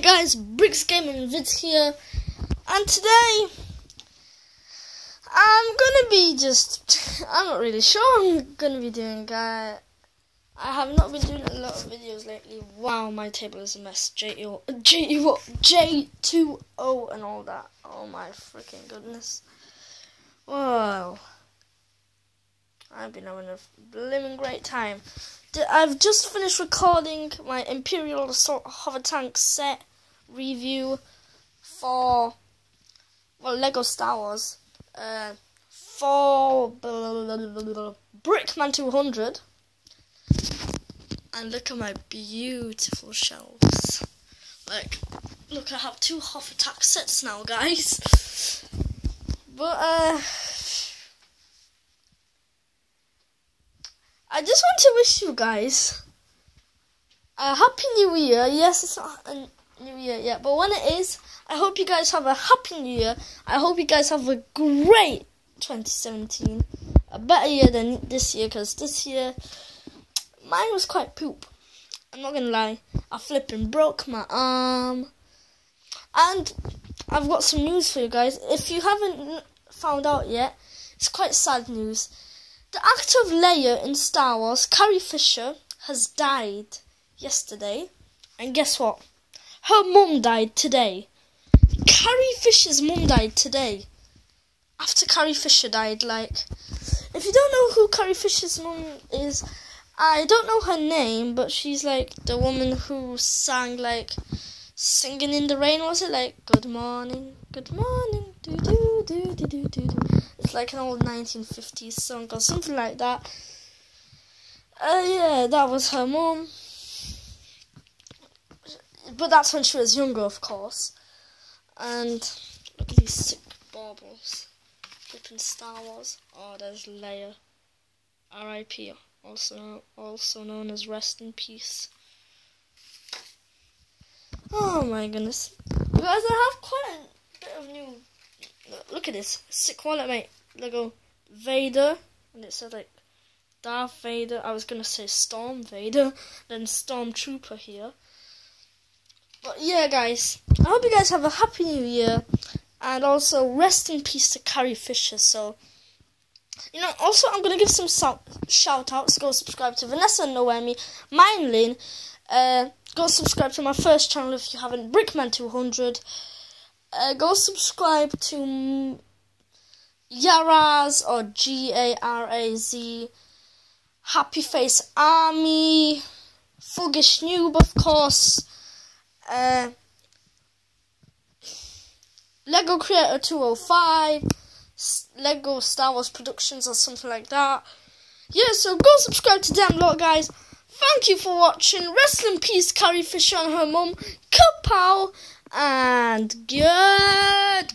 Hey guys, Bricks Gaming Vids here, and today I'm gonna be just, I'm not really sure I'm gonna be doing, guy. I have not been doing a lot of videos lately. Wow, my table is a mess. J O J J2O and all that. Oh my freaking goodness. Wow. I've been having a blimmin' great time. I've just finished recording my Imperial Assault Hover Tank set review for well Lego Star Wars uh, for Brickman 200 and look at my beautiful shelves like look I have two half attack sets now guys but uh I just want to wish you guys a happy new year. Yes, it's not a new year yet, but when it is, I hope you guys have a happy new year. I hope you guys have a great 2017. A better year than this year, because this year, mine was quite poop. I'm not gonna lie. I flipping broke my arm. And I've got some news for you guys. If you haven't found out yet, it's quite sad news. The actor of Leia in Star Wars, Carrie Fisher, has died yesterday. And guess what? Her mum died today. Carrie Fisher's mum died today. After Carrie Fisher died, like, if you don't know who Carrie Fisher's mum is, I don't know her name, but she's like the woman who sang like singing in the rain. Was it like good morning, good morning, do do do do do do? It's like an old 1950s song or something like that. Uh, yeah, that was her mom. But that's when she was younger, of course. And look at these sick baubles. Flipping Star Wars. Oh, there's Leia. R.I.P. Also, also known as Rest in Peace. Oh my goodness. Guys, I have quite a bit of new. Look at this. Sick wallet, mate. Lego Vader, and it said like Darth Vader. I was gonna say Storm Vader, then Stormtrooper here. Yeah, guys, I hope you guys have a happy new year, and also rest in peace to Carrie Fisher. So, you know, also I'm gonna give some shout outs. Go subscribe to Vanessa Noemi, Minelin. Uh, go subscribe to my first channel if you haven't, Brickman200. Uh, go subscribe to Yaraz or G A R A Z, Happy Face Army, Fuggish Noob, of course, uh, Lego Creator 205, Lego Star Wars Productions, or something like that. Yeah, so go subscribe to them lot, guys. Thank you for watching. Rest in peace, Carrie Fisher and her mum. Kapow, and goodbye.